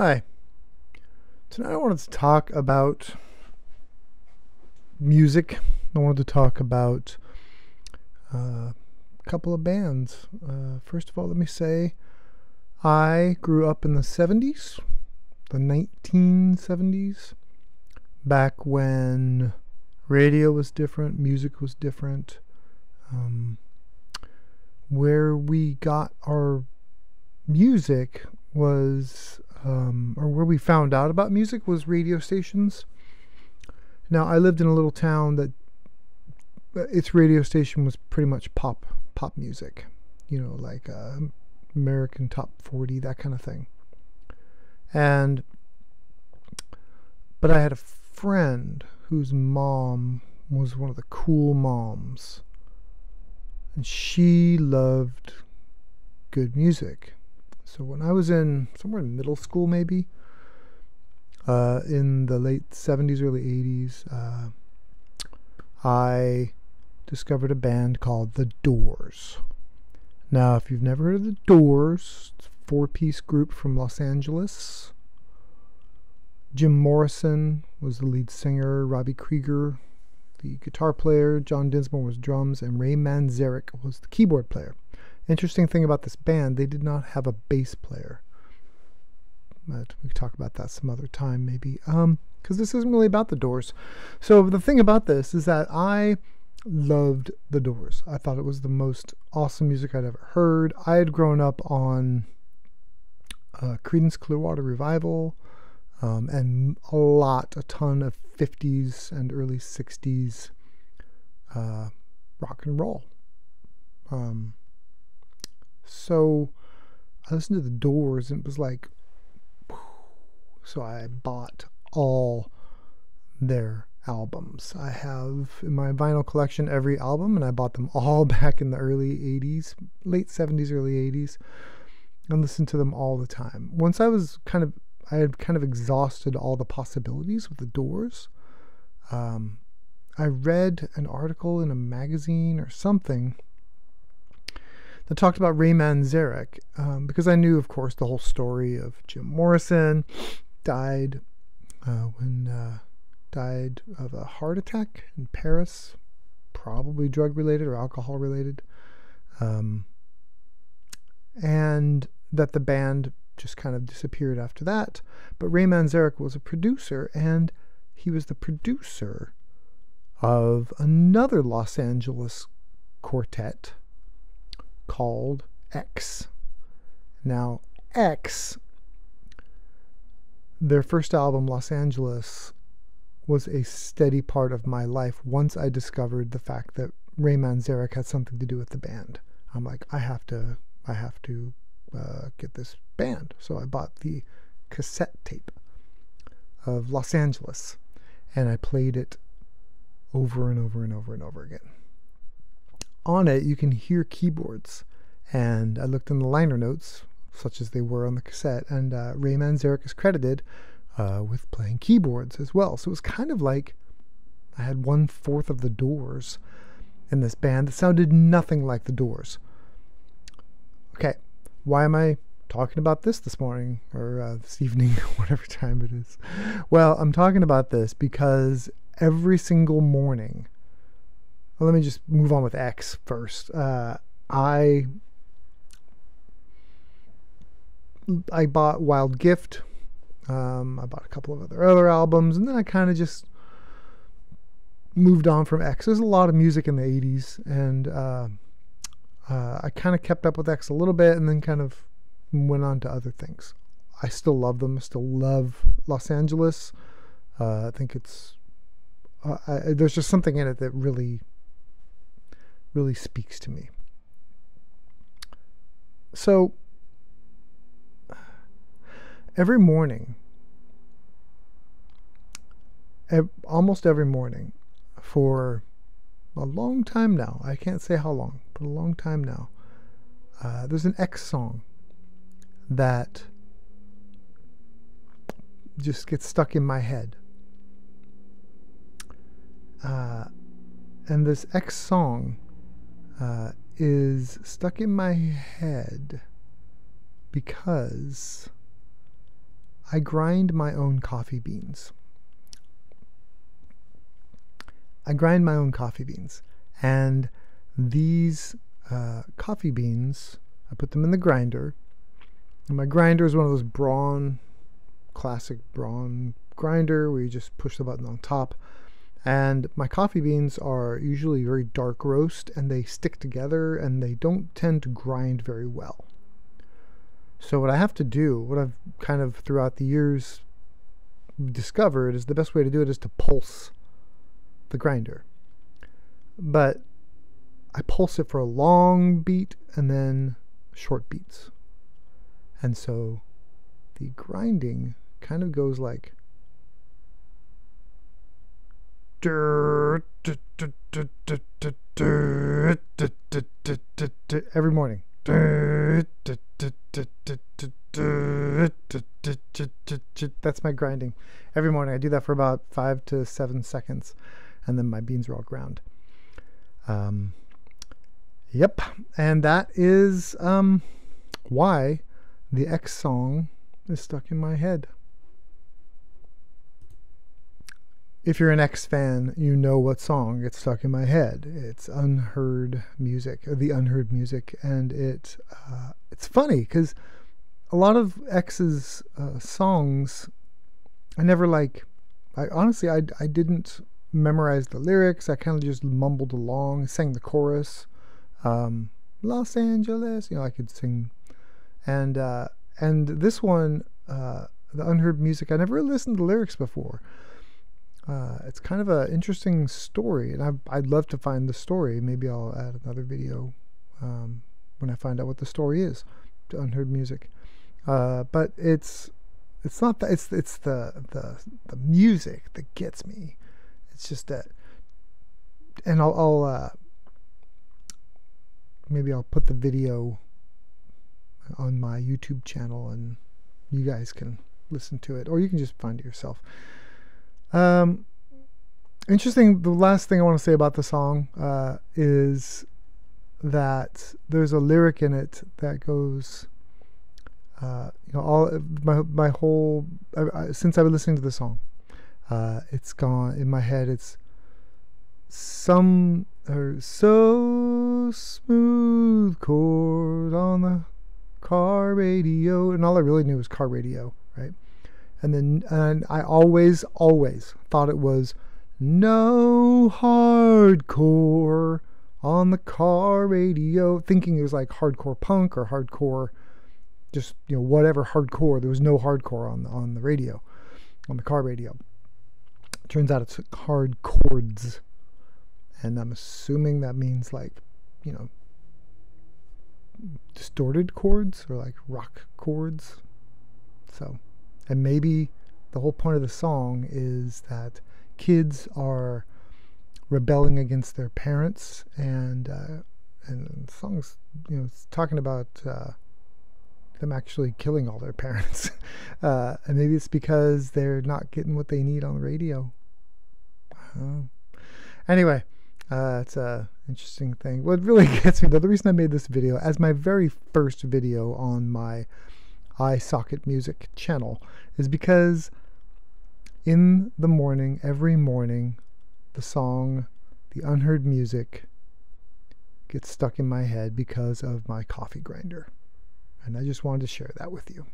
Hi. Tonight I wanted to talk about music. I wanted to talk about uh, a couple of bands. Uh, first of all, let me say I grew up in the 70s, the 1970s, back when radio was different, music was different. Um, where we got our music was, um, or where we found out about music was radio stations. Now, I lived in a little town that uh, its radio station was pretty much pop pop music, you know, like uh, American Top 40, that kind of thing. And but I had a friend whose mom was one of the cool moms, and she loved good music. So when I was in somewhere in middle school, maybe uh, in the late 70s, early 80s, uh, I discovered a band called The Doors. Now, if you've never heard of The Doors, it's a four piece group from Los Angeles. Jim Morrison was the lead singer, Robbie Krieger, the guitar player, John Densmore was drums, and Ray Manzarek was the keyboard player. Interesting thing about this band, they did not have a bass player. But we could talk about that some other time, maybe. Um, because this isn't really about the Doors. So the thing about this is that I loved the Doors. I thought it was the most awesome music I'd ever heard. I had grown up on uh, Creedence Clearwater Revival, um, and a lot, a ton of 50s and early 60s uh, rock and roll. Um, so I listened to the Doors and it was like, so I bought all their albums. I have in my vinyl collection every album, and I bought them all back in the early 80s, late 70s, early 80s, and listened to them all the time. Once I was kind of, I had kind of exhausted all the possibilities with the Doors. Um, I read an article in a magazine or something that talked about Ray Manzarek um, because I knew, of course, the whole story of Jim Morrison died uh, when uh, died of a heart attack in Paris, probably drug related or alcohol related, um, and that the band just kind of disappeared after that. But Ray Manzarek was a producer, and he was the producer of another Los Angeles quartet called X. Now, X, their first album, Los Angeles, was a steady part of my life once I discovered the fact that Ray Manzarek had something to do with the band. I'm like, I have to, I have to uh, get this band. So I bought the cassette tape of Los Angeles, and I played it over and over and over and over again on it, you can hear keyboards. And I looked in the liner notes, such as they were on the cassette, and uh, Ray Manzarek is credited uh, with playing keyboards as well. So it was kind of like I had one fourth of the Doors in this band that sounded nothing like the Doors. Okay, why am I talking about this this morning or uh, this evening, whatever time it is? Well, I'm talking about this because every single morning well, let me just move on with X first. Uh, I I bought Wild Gift. Um, I bought a couple of other other albums, and then I kind of just moved on from X. There's a lot of music in the '80s, and uh, uh, I kind of kept up with X a little bit, and then kind of went on to other things. I still love them. I still love Los Angeles. Uh, I think it's uh, I, there's just something in it that really really speaks to me. So, every morning, almost every morning, for a long time now, I can't say how long, but a long time now, uh, there's an X song that just gets stuck in my head. Uh, and this X song uh, is stuck in my head because I grind my own coffee beans. I grind my own coffee beans. And these uh, coffee beans, I put them in the grinder. And my grinder is one of those Braun, classic Braun grinder where you just push the button on top. And my coffee beans are usually very dark roast and they stick together and they don't tend to grind very well. So, what I have to do, what I've kind of throughout the years discovered, is the best way to do it is to pulse the grinder. But I pulse it for a long beat and then short beats. And so the grinding kind of goes like every morning. That's my grinding. Every morning I do that for about five to seven seconds, and then my beans are all ground. Um, yep, and that is um, why the X song is stuck in my head. If you're an X fan, you know what song gets stuck in my head. It's unheard music, the unheard music, and it uh, it's funny because a lot of X's uh, songs, I never like. I honestly, I I didn't memorize the lyrics. I kind of just mumbled along, sang the chorus. Um, Los Angeles, you know, I could sing, and uh, and this one, uh, the unheard music. I never listened to the lyrics before. Uh, it's kind of an interesting story, and I, I'd love to find the story. Maybe I'll add another video um, when I find out what the story is to unheard music. Uh, but it's it's not that it's it's the the the music that gets me. It's just that, and I'll, I'll uh, maybe I'll put the video on my YouTube channel, and you guys can listen to it, or you can just find it yourself. Um, interesting. The last thing I want to say about the song uh, is that there's a lyric in it that goes. Uh, you know, all my my whole I, I, since I've been listening to the song, uh, it's gone in my head. It's some or so smooth chord on the car radio, and all I really knew was car radio, right? And then and I always always thought it was no hardcore on the car radio, thinking it was like hardcore punk or hardcore, just you know whatever hardcore. There was no hardcore on on the radio, on the car radio. Turns out it's hard chords. And I'm assuming that means like, you know, distorted chords or like rock chords. So, and maybe the whole point of the song is that kids are rebelling against their parents and uh, and the song's you know it's talking about uh, them actually killing all their parents uh, and maybe it's because they're not getting what they need on the radio. Anyway, uh, it's a interesting thing. What really gets me though, the reason I made this video as my very first video on my Eye Socket Music channel is because in the morning, every morning, the song, the unheard music gets stuck in my head because of my coffee grinder. And I just wanted to share that with you.